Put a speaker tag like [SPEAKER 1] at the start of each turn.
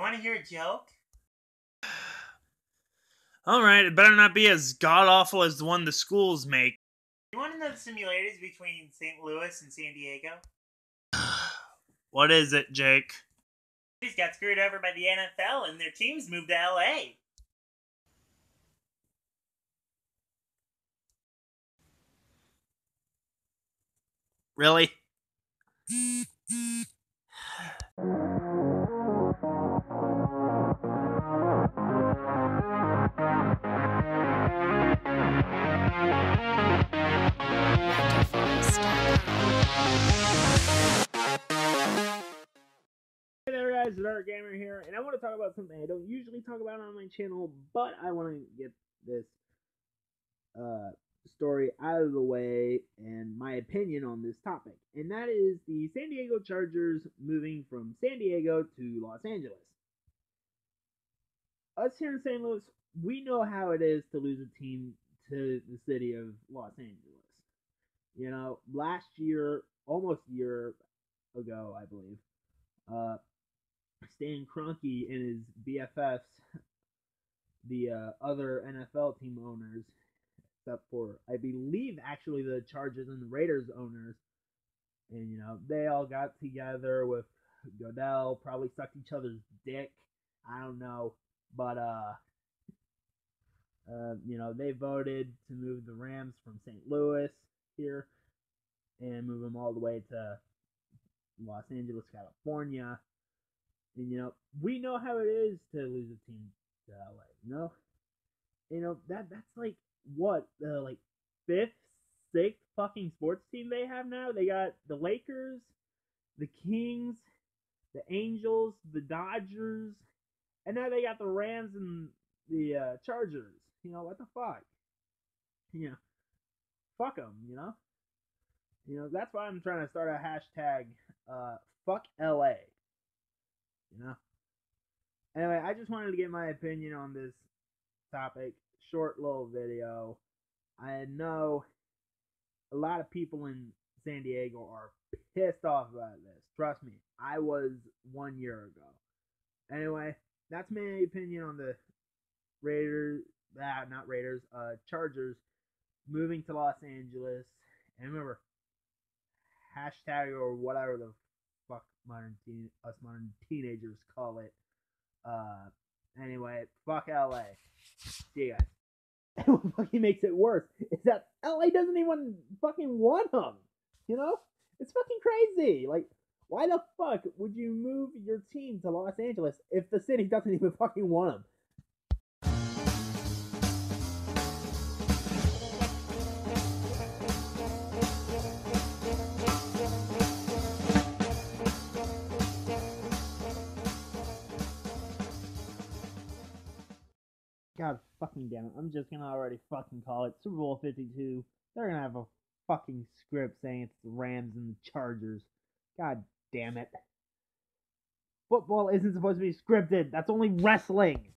[SPEAKER 1] Want to hear a joke?
[SPEAKER 2] All right, it better not be as god awful as the one the schools make.
[SPEAKER 1] You want to know the similarities between St. Louis and San Diego?
[SPEAKER 2] What is it, Jake?
[SPEAKER 1] Cities got screwed over by the NFL and their teams moved to LA.
[SPEAKER 2] Really?
[SPEAKER 3] Guys, it's Dark Gamer here, and I want to talk about something I don't usually talk about on my channel, but I want to get this uh, story out of the way and my opinion on this topic. And that is the San Diego Chargers moving from San Diego to Los Angeles. Us here in St. Louis, we know how it is to lose a team to the city of Los Angeles. You know, last year, almost a year ago, I believe, uh, Stan Kroenke and his BFFs, the uh, other NFL team owners, except for I believe actually the Chargers and the Raiders owners, and you know they all got together with Goodell, probably sucked each other's dick. I don't know, but uh, uh, you know they voted to move the Rams from St. Louis here and move them all the way to Los Angeles, California. And you know, we know how it is to lose a team to LA. You know, you know that that's like what the like fifth, sixth fucking sports team they have now. They got the Lakers, the Kings, the Angels, the Dodgers, and now they got the Rams and the uh, Chargers. You know what the fuck? You know, fuck them. You know. You know that's why I'm trying to start a hashtag. Uh, fuck LA. You know. Anyway, I just wanted to get my opinion on this topic. Short little video. I know a lot of people in San Diego are pissed off about this. Trust me, I was one year ago. Anyway, that's my opinion on the Raiders. Ah, not Raiders. Uh, Chargers moving to Los Angeles. And remember, hashtag or whatever the fuck modern teen us modern teenagers call it. Uh, anyway, fuck LA. See you guys. And what fucking makes it worse is that LA doesn't even fucking want them. You know, it's fucking crazy. Like, why the fuck would you move your team to Los Angeles if the city doesn't even fucking want them? God fucking damn it. I'm just gonna already fucking call it Super Bowl 52. They're gonna have a fucking script saying it's the Rams and the Chargers. God damn it. Football isn't supposed to be scripted. That's only wrestling.